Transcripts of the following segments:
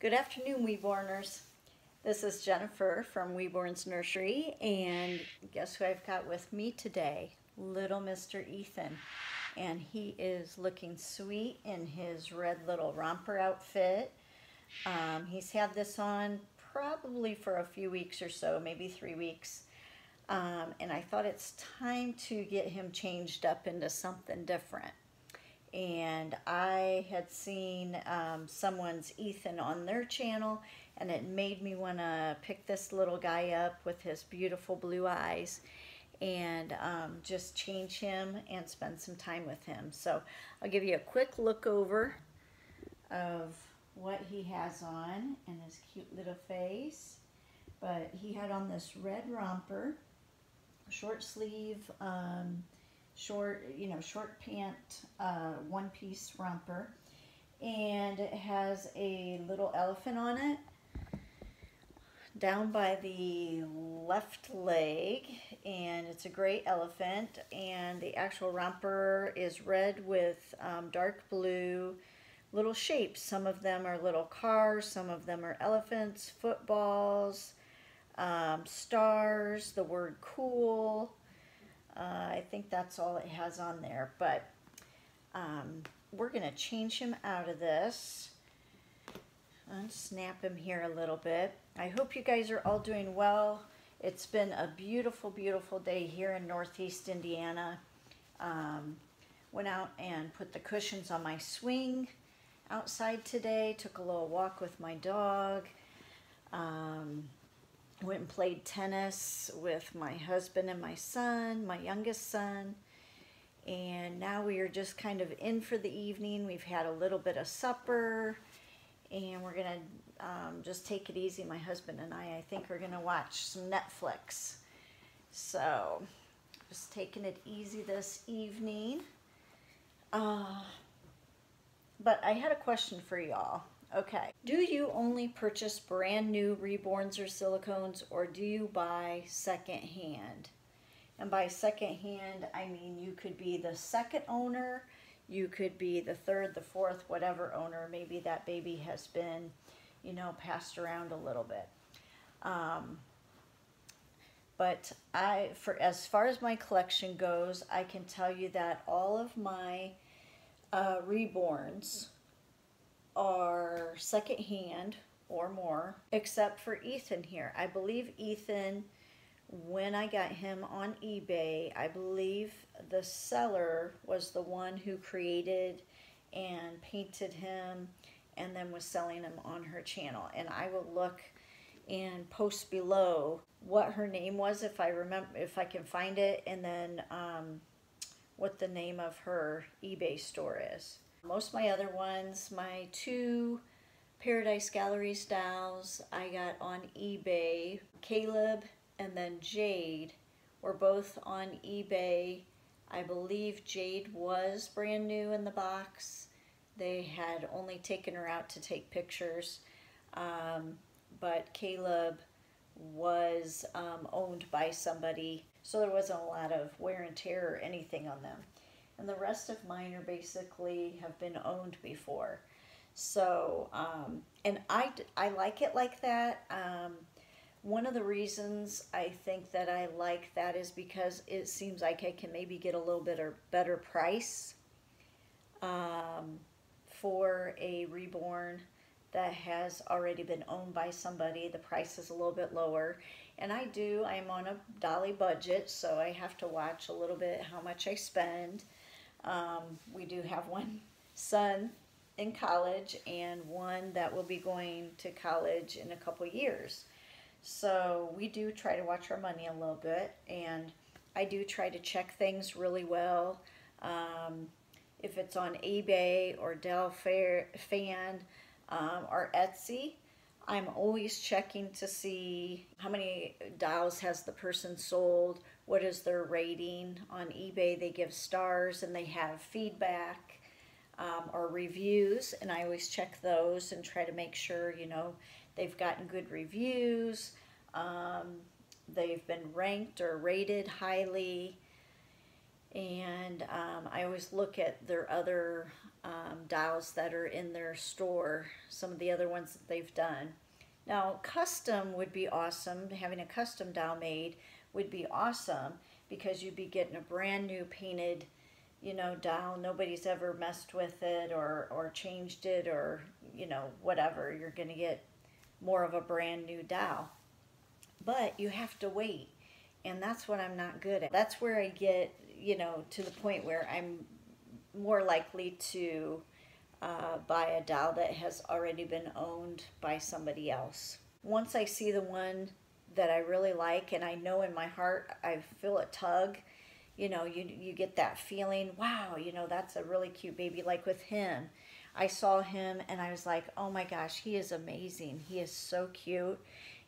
Good afternoon, Weeborners. This is Jennifer from Weeborn's Nursery, and guess who I've got with me today? Little Mr. Ethon. And he is looking sweet in his red little romper outfit. Um, he's had this on probably for a few weeks or so, maybe three weeks. Um, and I thought it's time to get him changed up into something different and I had seen um, someone's Ethon on their channel and it made me want to pick this little guy up with his beautiful blue eyes and um, just change him and spend some time with him. So I'll give you a quick look over of what he has on and his cute little face. But he had on this red romper, short sleeve, um, short, you know, short pant, uh, one piece romper. And it has a little elephant on it. Down by the left leg. And it's a gray elephant. And the actual romper is red with um, dark blue little shapes. Some of them are little cars. Some of them are elephants footballs um, stars the word cool uh, I think that's all it has on there, but um, we're going to change him out of this and snap him here a little bit. I hope you guys are all doing well. It's been a beautiful, beautiful day here in Northeast Indiana. Um, went out and put the cushions on my swing outside today. Took a little walk with my dog. Um, went and played tennis with my husband and my son, my youngest son. And now we are just kind of in for the evening. We've had a little bit of supper and we're going to um, just take it easy. My husband and I, I think, are going to watch some Netflix. So, just taking it easy this evening. Uh, but I had a question for y'all. Okay. Do you only purchase brand new reborns or silicones or do you buy second hand? And by second hand, I mean you could be the second owner, you could be the third, the fourth, whatever owner. Maybe that baby has been, you know, passed around a little bit. Um, but I, for as far as my collection goes, I can tell you that all of my uh, reborns are secondhand or more, except for Ethon here. I believe Ethon, when I got him on eBay, I believe the seller was the one who created and painted him and then was selling him on her channel. And I will look and post below what her name was if I remember, if I can find it, and then um, what the name of her eBay store is. Most of my other ones, my two Paradise Gallery styles I got on eBay. Caleb and then Jade were both on eBay. I believe Jade was brand new in the box. They had only taken her out to take pictures. Um, but Caleb was um, owned by somebody, so there wasn't a lot of wear and tear or anything on them and the rest of mine are basically have been owned before. So, um, and I, I like it like that. Um, one of the reasons I think that I like that is because it seems like I can maybe get a little bit of better price um, for a reborn that has already been owned by somebody. The price is a little bit lower. And I do, I'm on a dolly budget, so I have to watch a little bit how much I spend. Um, we do have one son in college and one that will be going to college in a couple years. So we do try to watch our money a little bit and I do try to check things really well. Um, if it's on eBay or Dell Fan um, or Etsy, I'm always checking to see how many dolls has the person sold, what is their rating. On eBay, they give stars and they have feedback um, or reviews, and I always check those and try to make sure, you know, they've gotten good reviews, um, they've been ranked or rated highly, and um, I always look at their other um, dowels that are in their store, some of the other ones that they've done. Now, custom would be awesome. Having a custom dowel made would be awesome because you'd be getting a brand new painted, you know, dowel. Nobody's ever messed with it or, or changed it or, you know, whatever. You're going to get more of a brand new dowel. But you have to wait. And that's what I'm not good at. That's where I get, you know, to the point where I'm more likely to uh, buy a dowel that has already been owned by somebody else. Once I see the one that I really like and I know in my heart I feel a tug, you know, you, you get that feeling, wow, you know, that's a really cute baby. Like with him, I saw him and I was like, oh my gosh, he is amazing. He is so cute.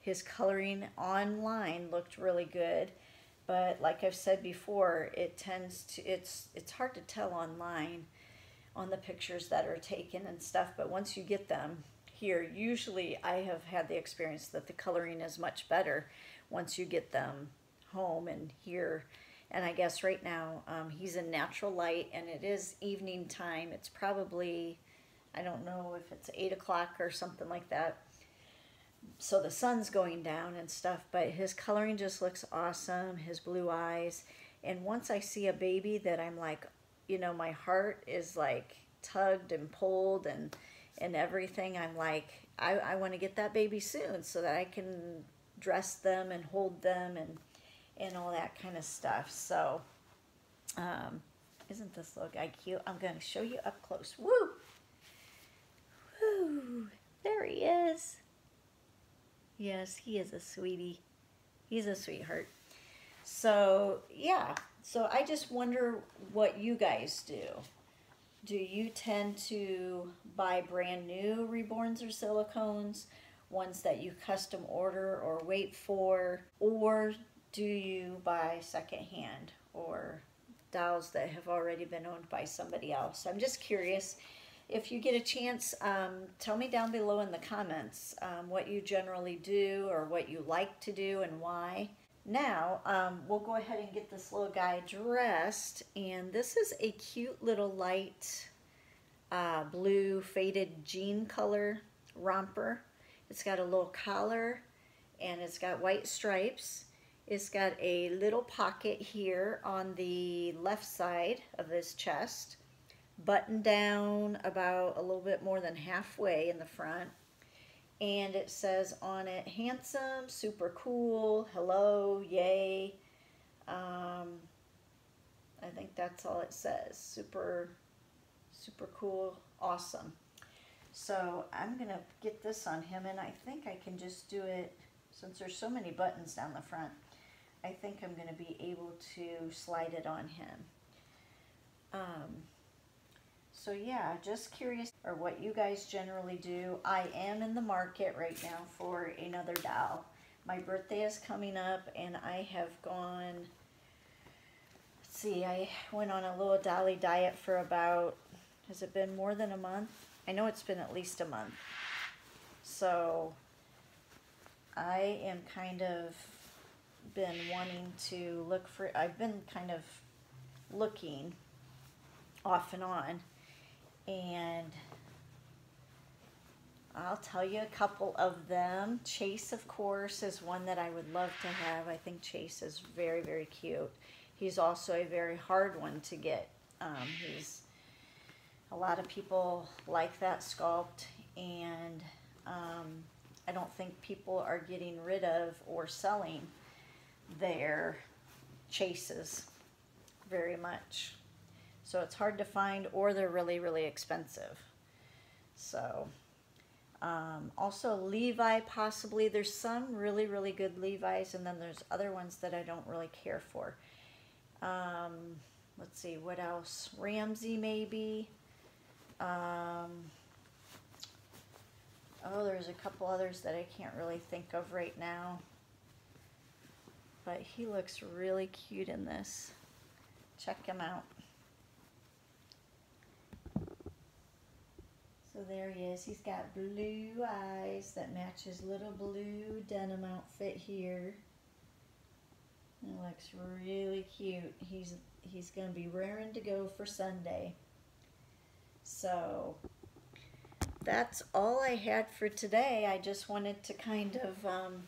His coloring online looked really good. But like I've said before, it tends to, it's, it's hard to tell online on the pictures that are taken and stuff. But once you get them, here. Usually I have had the experience that the coloring is much better once you get them home and here. And I guess right now um, he's in natural light and it is evening time. It's probably, I don't know if it's 8 o'clock or something like that. So the sun's going down and stuff, but his coloring just looks awesome. His blue eyes. And once I see a baby that I'm like, you know, my heart is like tugged and pulled and and everything. I'm like, I, I want to get that baby soon so that I can dress them and hold them and and all that kind of stuff. So, um, isn't this little guy cute? I'm going to show you up close. Woo! Woo! There he is. Yes, he is a sweetie. He's a sweetheart. So, yeah. So I just wonder what you guys do do you tend to buy brand new reborns or silicones, ones that you custom order or wait for, or do you buy secondhand or dowels that have already been owned by somebody else? I'm just curious. If you get a chance, um, tell me down below in the comments um, what you generally do or what you like to do and why. Now, um, we'll go ahead and get this little guy dressed. And this is a cute little light uh, blue faded jean color romper. It's got a little collar and it's got white stripes. It's got a little pocket here on the left side of his chest, buttoned down about a little bit more than halfway in the front. And it says on it handsome super cool hello yay. Um, I think that's all it says. Super super cool awesome. So I'm gonna get this on him and I think I can just do it since there's so many buttons down the front I think I'm gonna be able to slide it on him um, so yeah, just curious or what you guys generally do. I am in the market right now for another dowel. My birthday is coming up and I have gone, let's see, I went on a little dolly diet for about, has it been more than a month? I know it's been at least a month. So I am kind of been wanting to look for, I've been kind of looking off and on and I'll tell you a couple of them. Chase, of course, is one that I would love to have. I think Chase is very, very cute. He's also a very hard one to get. Um, he's a lot of people like that sculpt, and um, I don't think people are getting rid of or selling their chases very much. So it's hard to find or they're really, really expensive. So um, also Levi possibly. There's some really, really good Levi's and then there's other ones that I don't really care for. Um, let's see, what else? Ramsey maybe. Um, oh, there's a couple others that I can't really think of right now. But he looks really cute in this. Check him out. So there he is. He's got blue eyes that match his little blue denim outfit here. He looks really cute. He's he's going to be raring to go for Sunday. So that's all I had for today. I just wanted to kind of um,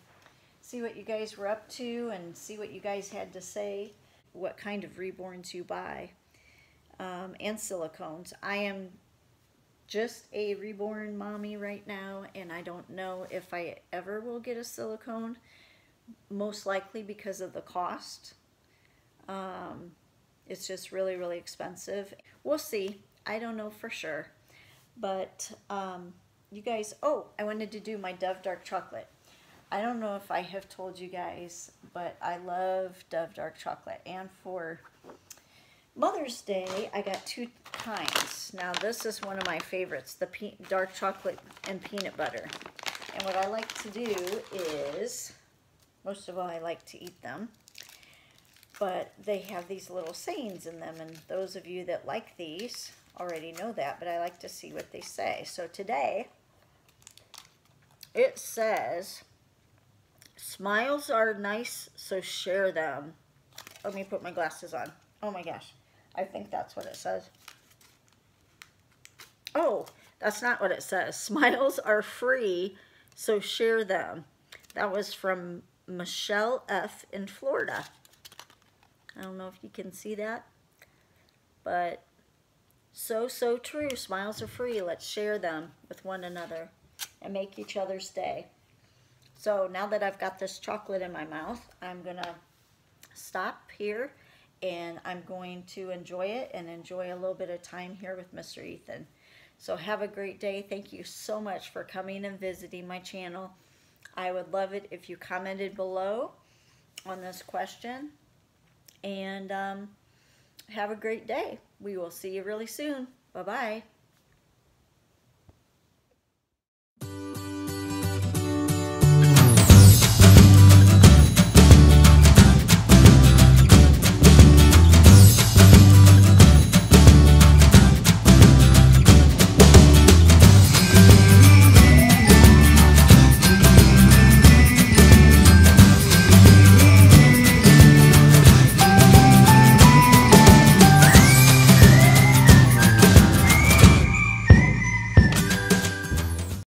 see what you guys were up to and see what you guys had to say, what kind of reborns you buy, um, and silicones. I am just a reborn mommy right now, and I don't know if I ever will get a silicone, most likely because of the cost. Um, it's just really, really expensive. We'll see. I don't know for sure. But um, you guys, oh, I wanted to do my Dove Dark Chocolate. I don't know if I have told you guys, but I love Dove Dark Chocolate. And for Mother's Day, I got two kinds. Now, this is one of my favorites, the dark chocolate and peanut butter. And what I like to do is, most of all, I like to eat them. But they have these little sayings in them, and those of you that like these already know that, but I like to see what they say. So today, it says, smiles are nice, so share them. Let me put my glasses on. Oh my gosh. I think that's what it says. Oh, that's not what it says. Smiles are free, so share them. That was from Michelle F. in Florida. I don't know if you can see that, but so, so true. Smiles are free. Let's share them with one another and make each other's day. So now that I've got this chocolate in my mouth, I'm going to stop here and I'm going to enjoy it and enjoy a little bit of time here with Mr. Ethon. So have a great day. Thank you so much for coming and visiting my channel. I would love it if you commented below on this question. And um, have a great day. We will see you really soon. Bye-bye.